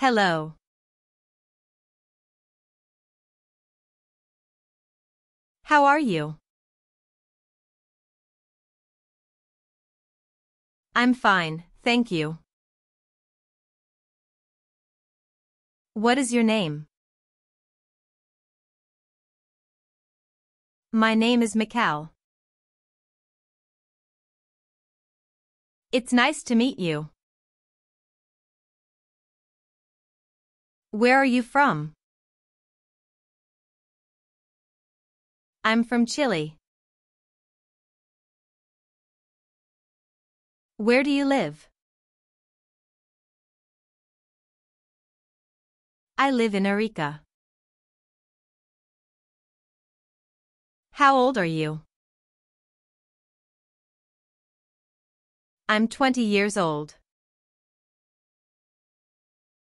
Hello. How are you? I'm fine, thank you. What is your name? My name is Mikal. It's nice to meet you. Where are you from? I'm from Chile. Where do you live? I live in Arica. How old are you? I'm 20 years old.